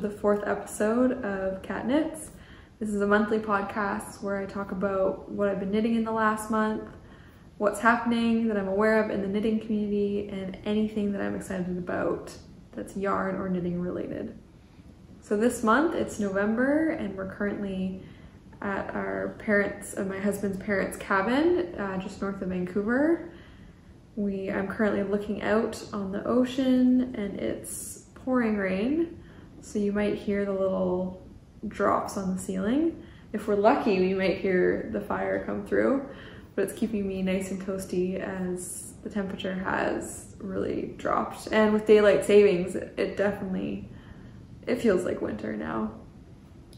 the fourth episode of Kat Knits. This is a monthly podcast where I talk about what I've been knitting in the last month, what's happening that I'm aware of in the knitting community, and anything that I'm excited about that's yarn or knitting related. So this month it's November and we're currently at our parents, uh, my husband's parents' cabin uh, just north of Vancouver. We, I'm currently looking out on the ocean and it's pouring rain. So you might hear the little drops on the ceiling. If we're lucky, we might hear the fire come through, but it's keeping me nice and toasty as the temperature has really dropped. And with daylight savings, it definitely, it feels like winter now.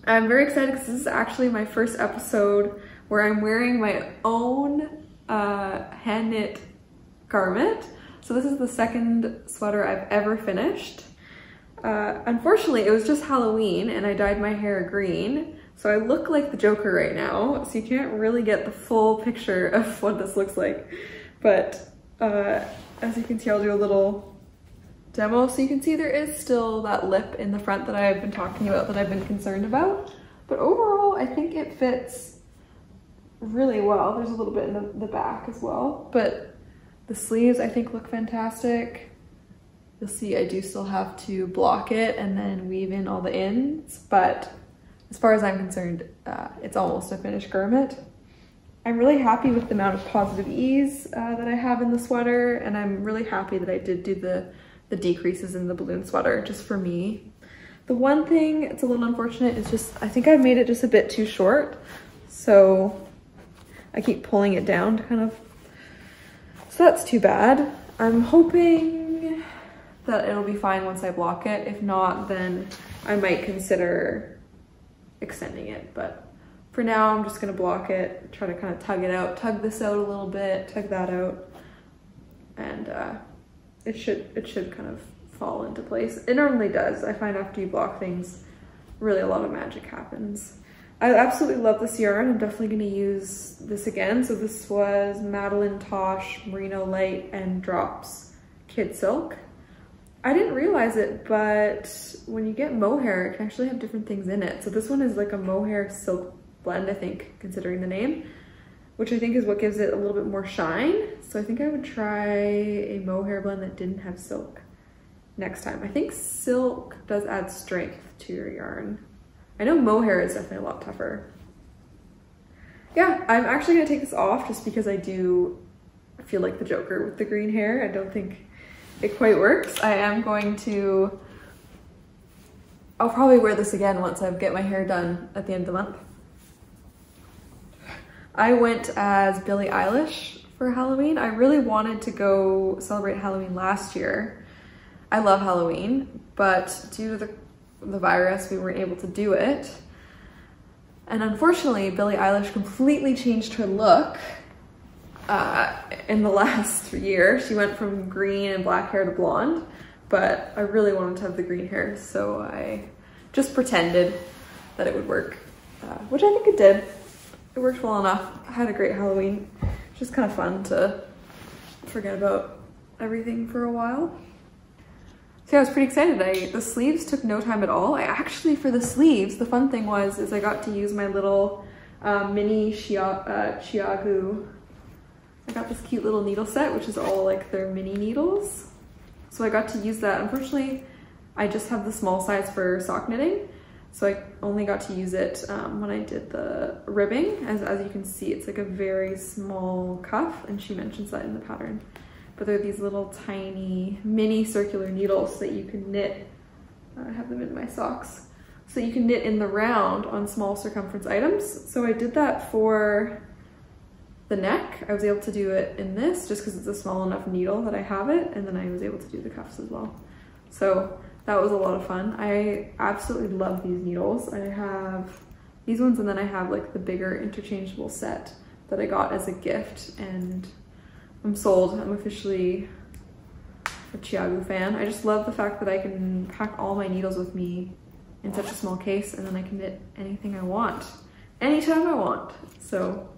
I'm very excited because this is actually my first episode where I'm wearing my own uh, hand knit garment. So this is the second sweater I've ever finished. Uh, unfortunately, it was just Halloween and I dyed my hair green. So I look like the Joker right now. So you can't really get the full picture of what this looks like. But uh, as you can see, I'll do a little demo. So you can see there is still that lip in the front that I've been talking about that I've been concerned about. But overall, I think it fits really well. There's a little bit in the, the back as well. But the sleeves I think look fantastic. You'll see I do still have to block it and then weave in all the ends, but as far as I'm concerned, uh, it's almost a finished garment. I'm really happy with the amount of positive ease uh, that I have in the sweater, and I'm really happy that I did do the, the decreases in the balloon sweater, just for me. The one thing it's a little unfortunate is just, I think I've made it just a bit too short, so I keep pulling it down to kind of, so that's too bad. I'm hoping that it'll be fine once I block it. If not, then I might consider extending it. But for now, I'm just gonna block it, try to kind of tug it out, tug this out a little bit, tug that out, and uh, it should it should kind of fall into place. It normally does. I find after you block things, really a lot of magic happens. I absolutely love this yarn. I'm definitely to use this again. So this was Madeline Tosh Merino Light and Drops Kid Silk. I didn't realize it, but when you get mohair, it can actually have different things in it. So this one is like a mohair silk blend, I think, considering the name, which I think is what gives it a little bit more shine. So I think I would try a mohair blend that didn't have silk next time. I think silk does add strength to your yarn. I know mohair is definitely a lot tougher. Yeah, I'm actually gonna take this off just because I do feel like the Joker with the green hair. I don't think it quite works. I am going to, I'll probably wear this again once I get my hair done at the end of the month. I went as Billie Eilish for Halloween. I really wanted to go celebrate Halloween last year. I love Halloween, but due to the, the virus, we weren't able to do it. And unfortunately, Billie Eilish completely changed her look uh, in the last year. She went from green and black hair to blonde, but I really wanted to have the green hair, so I just pretended that it would work, uh, which I think it did. It worked well enough. I had a great Halloween. Just kind of fun to forget about everything for a while. So yeah, I was pretty excited. I The sleeves took no time at all. I actually, for the sleeves, the fun thing was is I got to use my little um, mini Chia, uh, ChiaoGoo I got this cute little needle set, which is all like their mini needles. So I got to use that. Unfortunately, I just have the small size for sock knitting. So I only got to use it um, when I did the ribbing. As, as you can see, it's like a very small cuff and she mentions that in the pattern. But they're these little tiny mini circular needles that you can knit. I have them in my socks. So you can knit in the round on small circumference items. So I did that for the neck, I was able to do it in this just because it's a small enough needle that I have it. And then I was able to do the cuffs as well. So that was a lot of fun. I absolutely love these needles. I have these ones and then I have like the bigger interchangeable set that I got as a gift and I'm sold. I'm officially a ChiaoGoo fan. I just love the fact that I can pack all my needles with me in such a small case and then I can knit anything I want anytime I want. So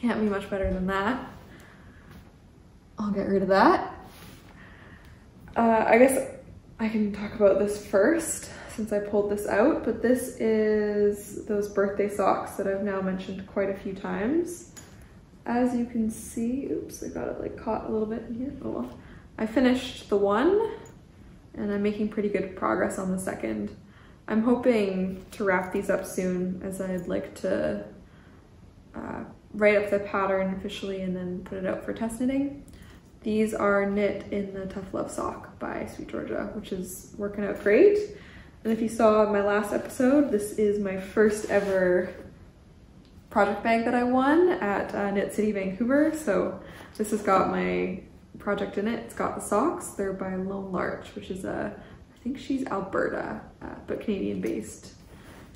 can't be much better than that. I'll get rid of that. Uh, I guess I can talk about this first. since I pulled this out, but this is those birthday socks that I've now mentioned quite a few times. As you can see, oops, I got it like caught a little bit in here. Oh well. I finished the one and I'm making pretty good progress on the second. I'm hoping to wrap these up soon as I'd like to uh, write up the pattern officially and then put it out for test knitting. These are knit in the Tough Love Sock by Sweet Georgia, which is working out great. And if you saw my last episode, this is my first ever project bag that I won at uh, Knit City Vancouver. So this has got my project in it. It's got the socks. They're by Lone Larch, which is a, I think she's Alberta, uh, but Canadian based.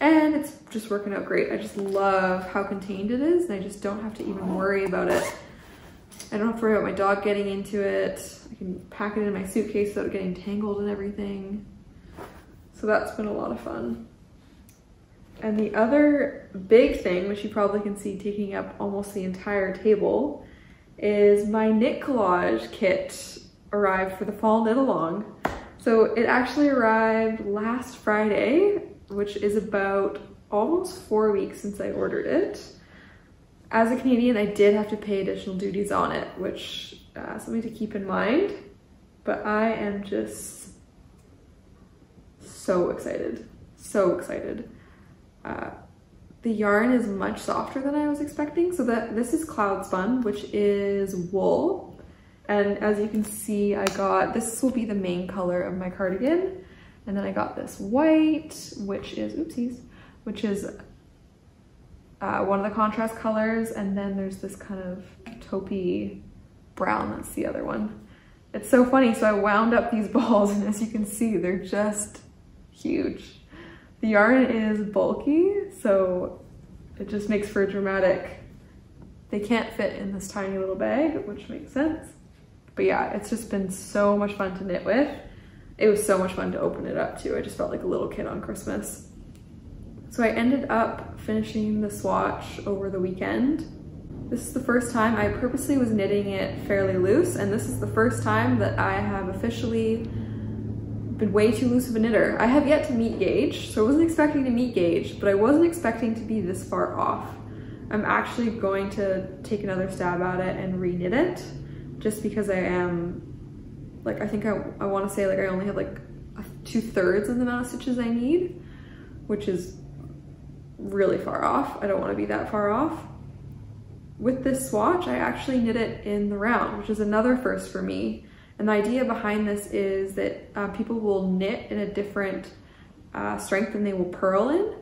And it's just working out great. I just love how contained it is and I just don't have to even oh. worry about it. I don't have to worry about my dog getting into it. I can pack it in my suitcase without getting tangled and everything. So that's been a lot of fun. And the other big thing, which you probably can see taking up almost the entire table, is my knit collage kit arrived for the fall knit along. So it actually arrived last Friday, which is about almost four weeks since I ordered it. As a Canadian, I did have to pay additional duties on it, which uh, something to keep in mind. But I am just so excited, so excited. Uh, the yarn is much softer than I was expecting. So that this is cloud spun, which is wool. And as you can see, I got, this will be the main color of my cardigan. And then I got this white, which is, oopsies, which is uh, one of the contrast colors. And then there's this kind of taupey brown, that's the other one. It's so funny. So I wound up these balls and as you can see, they're just huge. The yarn is bulky, so it just makes for a dramatic, they can't fit in this tiny little bag, which makes sense. But yeah, it's just been so much fun to knit with. It was so much fun to open it up too. I just felt like a little kid on Christmas. So I ended up finishing the swatch over the weekend. This is the first time I purposely was knitting it fairly loose and this is the first time that I have officially been way too loose of a knitter. I have yet to meet gauge, so I wasn't expecting to meet gauge, but I wasn't expecting to be this far off. I'm actually going to take another stab at it and re-knit it, just because I am, like, I think I, I want to say like I only have like two thirds of the amount of stitches I need, which is really far off. I don't want to be that far off. With this swatch, I actually knit it in the round, which is another first for me. And the idea behind this is that uh, people will knit in a different uh, strength than they will purl in.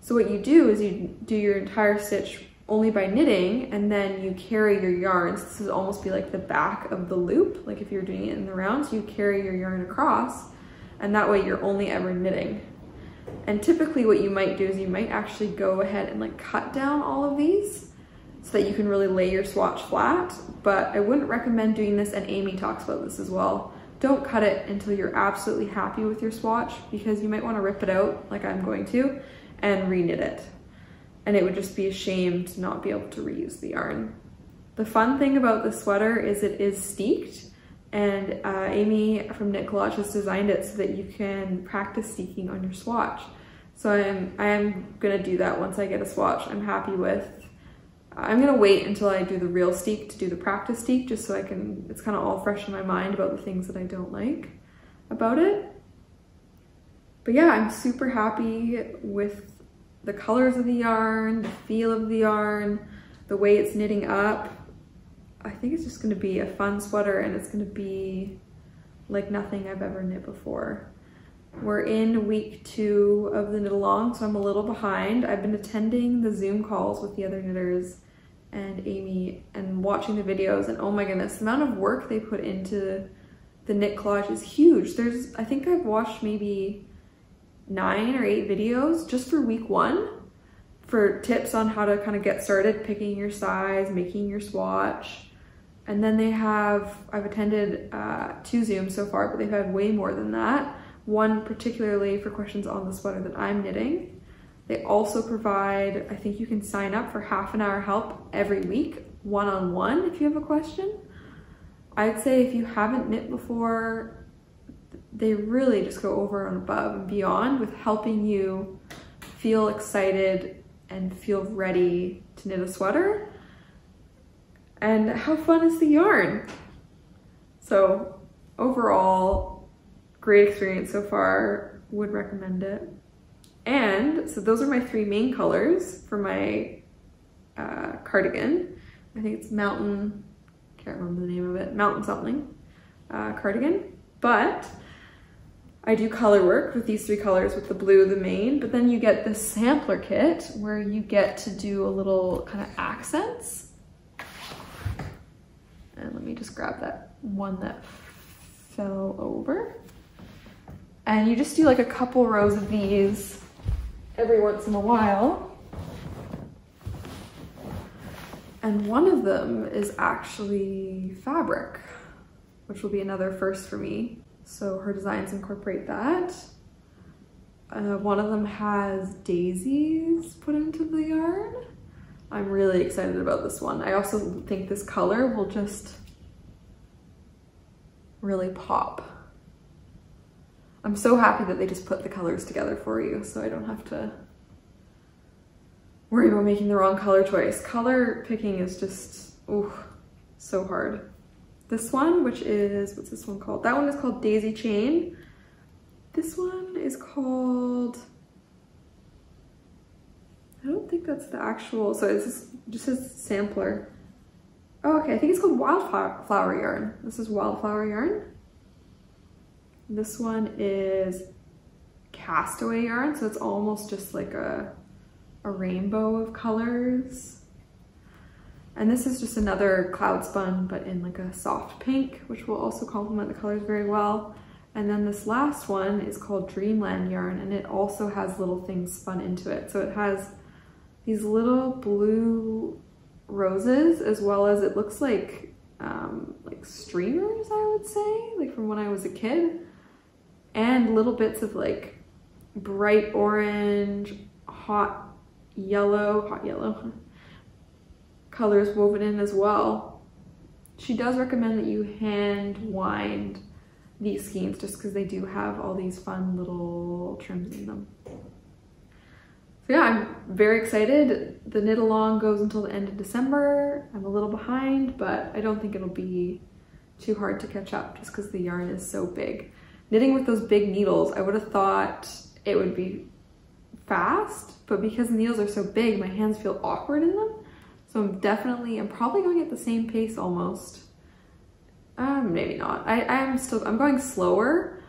So what you do is you do your entire stitch only by knitting and then you carry your yarns. This would almost be like the back of the loop, like if you're doing it in the round, so you carry your yarn across and that way you're only ever knitting. And typically what you might do is you might actually go ahead and like cut down all of these so that you can really lay your swatch flat, but I wouldn't recommend doing this, and Amy talks about this as well. Don't cut it until you're absolutely happy with your swatch because you might wanna rip it out, like I'm going to, and re-knit it. And it would just be a shame to not be able to reuse the yarn. The fun thing about the sweater is it is steeked, and uh, Amy from Knit Collage has designed it so that you can practice steeking on your swatch. So I'm, I am gonna do that once I get a swatch I'm happy with I'm gonna wait until I do the real steek to do the practice steek just so I can, it's kind of all fresh in my mind about the things that I don't like about it. But yeah, I'm super happy with the colors of the yarn, the feel of the yarn, the way it's knitting up. I think it's just gonna be a fun sweater and it's gonna be like nothing I've ever knit before. We're in week two of the knit along, so I'm a little behind. I've been attending the Zoom calls with the other knitters and Amy and watching the videos and oh my goodness, the amount of work they put into the knit collage is huge. There's, I think I've watched maybe nine or eight videos just for week one for tips on how to kind of get started picking your size, making your swatch. And then they have, I've attended uh, two Zooms so far, but they've had way more than that. One particularly for questions on the sweater that I'm knitting. They also provide, I think you can sign up for half an hour help every week, one-on-one -on -one if you have a question. I'd say if you haven't knit before, they really just go over and above and beyond with helping you feel excited and feel ready to knit a sweater. And how fun is the yarn? So overall, great experience so far, would recommend it. And so those are my three main colors for my uh, cardigan. I think it's Mountain, can't remember the name of it, Mountain something uh, cardigan. But I do color work with these three colors with the blue, the main, but then you get this sampler kit where you get to do a little kind of accents. And let me just grab that one that fell over. And you just do like a couple rows of these every once in a while. And one of them is actually fabric, which will be another first for me. So her designs incorporate that. Uh, one of them has daisies put into the yarn. I'm really excited about this one. I also think this color will just really pop. I'm so happy that they just put the colors together for you so I don't have to worry about making the wrong color choice. Color picking is just, oh, so hard. This one, which is, what's this one called? That one is called Daisy Chain. This one is called, I don't think that's the actual, so it's just, a sampler. Oh, okay, I think it's called Wildflower Yarn. This is Wildflower Yarn. This one is Castaway Yarn, so it's almost just like a, a rainbow of colors. And this is just another cloud spun, but in like a soft pink, which will also complement the colors very well. And then this last one is called Dreamland Yarn, and it also has little things spun into it. So it has these little blue roses, as well as it looks like um, like streamers, I would say, like from when I was a kid. And little bits of like bright orange, hot yellow, hot yellow, colors woven in as well. She does recommend that you hand wind these skeins just because they do have all these fun little trims in them. So yeah, I'm very excited. The knit along goes until the end of December. I'm a little behind, but I don't think it'll be too hard to catch up just because the yarn is so big. Knitting with those big needles, I would have thought it would be fast, but because the needles are so big, my hands feel awkward in them. So I'm definitely, I'm probably going at the same pace almost. Um, maybe not. I, I'm still, I'm going slower,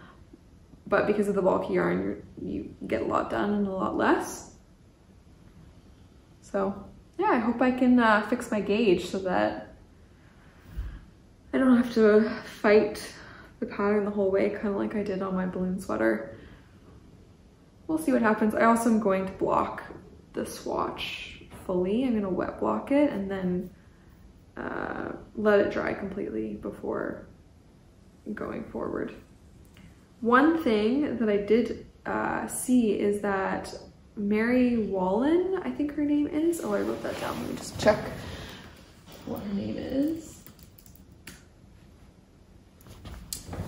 but because of the bulky yarn, you get a lot done and a lot less. So yeah, I hope I can uh, fix my gauge so that I don't have to fight the pattern the whole way, kind of like I did on my balloon sweater. We'll see what happens. I also am going to block the swatch fully. I'm gonna wet block it and then uh, let it dry completely before going forward. One thing that I did uh, see is that Mary Wallen, I think her name is. Oh, I wrote that down. Let me just check what her name is.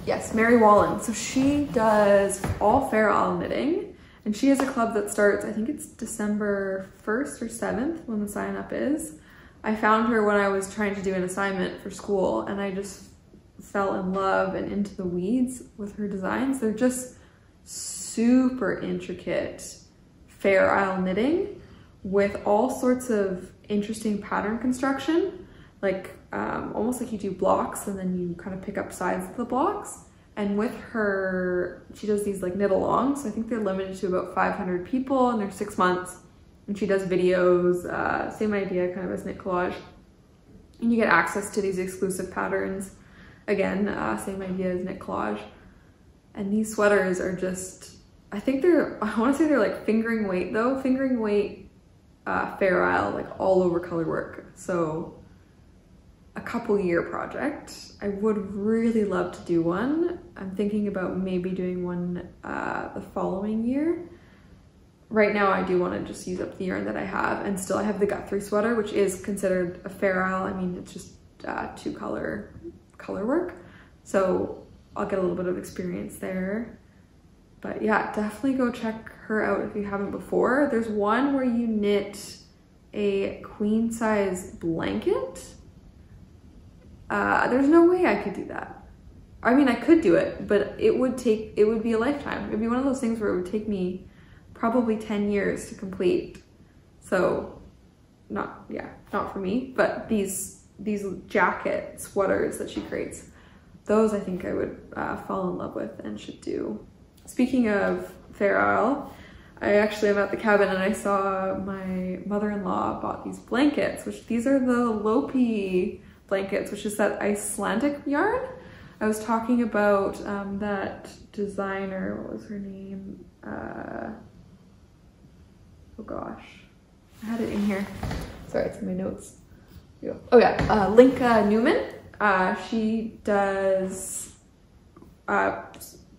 Yes, Mary Wallen. So she does all Fair Isle knitting and she has a club that starts, I think it's December 1st or 7th when the sign up is. I found her when I was trying to do an assignment for school and I just fell in love and into the weeds with her designs. They're just super intricate Fair Isle knitting with all sorts of interesting pattern construction, like um, almost like you do blocks and then you kind of pick up sides of the blocks. And with her, she does these like knit alongs. I think they're limited to about 500 people and they're six months. And she does videos, uh, same idea kind of as knit collage. And you get access to these exclusive patterns. Again, uh, same idea as knit collage. And these sweaters are just, I think they're, I wanna say they're like fingering weight though, fingering weight uh, Fair Isle, like all over color work. So a couple year project. I would really love to do one. I'm thinking about maybe doing one uh, the following year. Right now I do want to just use up the yarn that I have and still I have the Guthrie sweater which is considered a Fair Isle. I mean it's just uh, two color color work. So I'll get a little bit of experience there. But yeah, definitely go check her out if you haven't before. There's one where you knit a queen size blanket. Uh, there's no way I could do that. I mean, I could do it, but it would take, it would be a lifetime. It'd be one of those things where it would take me probably 10 years to complete. So not, yeah, not for me, but these, these jacket sweaters that she creates, those I think I would uh, fall in love with and should do. Speaking of Fair Isle, I actually am at the cabin and I saw my mother-in-law bought these blankets, which these are the Lopi blankets, which is that Icelandic yarn. I was talking about um, that designer, what was her name? Uh, oh gosh, I had it in here. Sorry, it's in my notes. Oh yeah, uh, Linka Neumann. Uh, she does uh,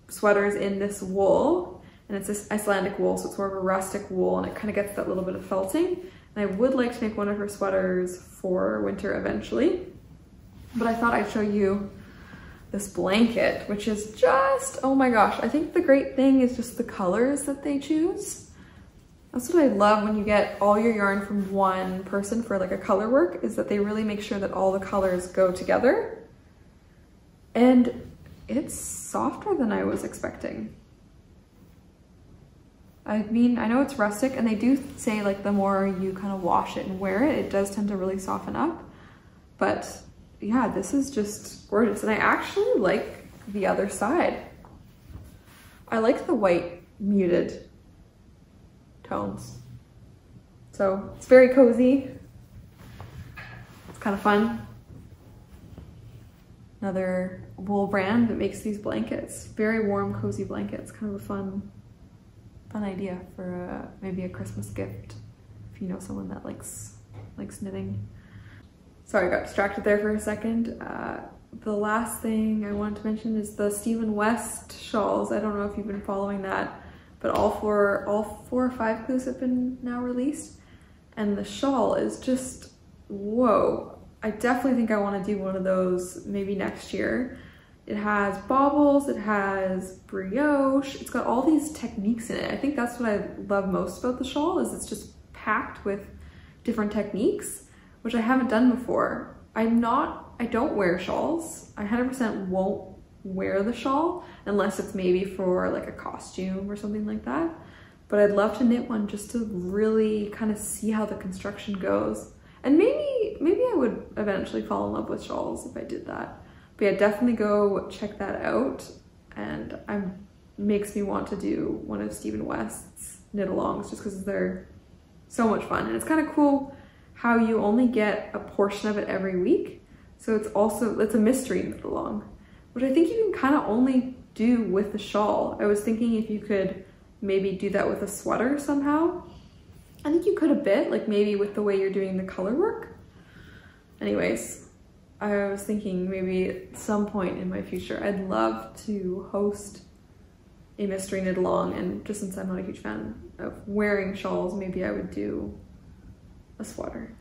sweaters in this wool and it's this Icelandic wool, so it's more of a rustic wool and it kind of gets that little bit of felting. And I would like to make one of her sweaters for winter eventually, but I thought I'd show you this blanket, which is just, oh my gosh. I think the great thing is just the colors that they choose. That's what I love when you get all your yarn from one person for like a color work is that they really make sure that all the colors go together. And it's softer than I was expecting. I mean, I know it's rustic and they do say like the more you kind of wash it and wear it, it does tend to really soften up. But yeah, this is just gorgeous. And I actually like the other side. I like the white muted tones. So it's very cozy. It's kind of fun. Another wool brand that makes these blankets. Very warm, cozy blankets. Kind of a fun, fun idea for uh, maybe a Christmas gift if you know someone that likes likes knitting. Sorry, I got distracted there for a second. Uh, the last thing I wanted to mention is the Stephen West shawls. I don't know if you've been following that, but all four, all four or five clues have been now released. And the shawl is just, whoa. I definitely think I want to do one of those maybe next year. It has baubles, it has brioche, it's got all these techniques in it. I think that's what I love most about the shawl is it's just packed with different techniques, which I haven't done before. I'm not, I don't wear shawls. I 100% won't wear the shawl unless it's maybe for like a costume or something like that. But I'd love to knit one just to really kind of see how the construction goes. And maybe, maybe I would eventually fall in love with shawls if I did that. But yeah, definitely go check that out. And it makes me want to do one of Stephen West's knit alongs just because they're so much fun. And it's kind of cool how you only get a portion of it every week. So it's also, it's a mystery knit along, which I think you can kind of only do with a shawl. I was thinking if you could maybe do that with a sweater somehow. I think you could a bit, like maybe with the way you're doing the color work. Anyways, I was thinking maybe at some point in my future, I'd love to host a mystery knit along and just since I'm not a huge fan of wearing shawls, maybe I would do a sweater.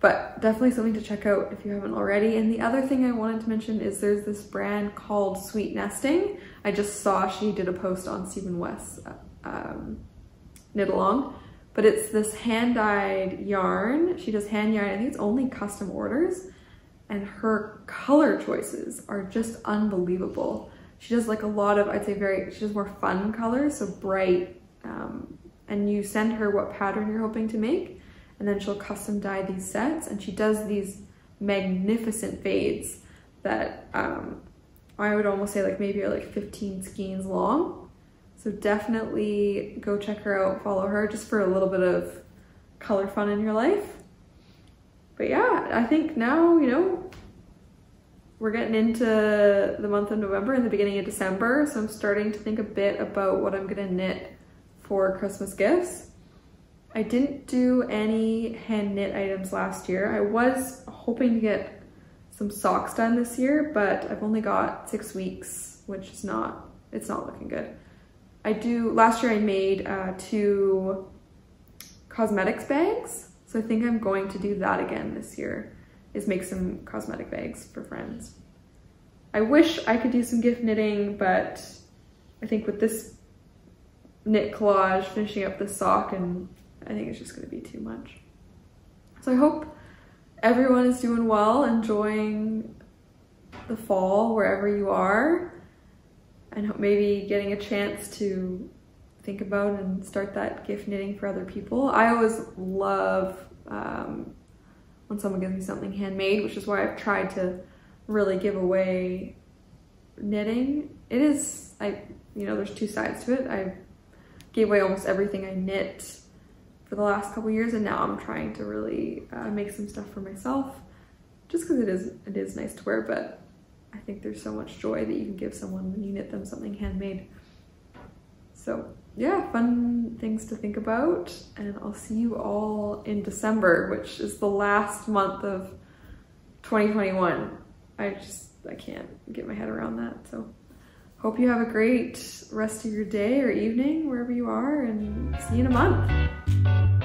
But definitely something to check out if you haven't already. And the other thing I wanted to mention is there's this brand called Sweet Nesting. I just saw she did a post on Stephen West's um, knit along, but it's this hand-dyed yarn. She does hand yarn, I think it's only custom orders and her color choices are just unbelievable. She does like a lot of, I'd say very, she does more fun colors, so bright, um, and you send her what pattern you're hoping to make, and then she'll custom dye these sets, and she does these magnificent fades that um, I would almost say like maybe are like 15 skeins long. So definitely go check her out, follow her just for a little bit of color fun in your life but yeah, I think now, you know, we're getting into the month of November and the beginning of December. So I'm starting to think a bit about what I'm gonna knit for Christmas gifts. I didn't do any hand knit items last year. I was hoping to get some socks done this year, but I've only got six weeks, which is not, it's not looking good. I do, last year I made uh, two cosmetics bags so I think I'm going to do that again this year, is make some cosmetic bags for friends. I wish I could do some gift knitting, but I think with this knit collage, finishing up the sock, and I think it's just gonna be too much. So I hope everyone is doing well, enjoying the fall wherever you are, and maybe getting a chance to think about and start that gift knitting for other people. I always love um, when someone gives me something handmade, which is why I've tried to really give away knitting. It is, I, you know, there's two sides to it. I gave away almost everything I knit for the last couple years and now I'm trying to really uh, make some stuff for myself just because it is it is nice to wear but I think there's so much joy that you can give someone when you knit them something handmade so yeah fun things to think about and I'll see you all in December which is the last month of 2021 I just I can't get my head around that so hope you have a great rest of your day or evening wherever you are and see you in a month thank you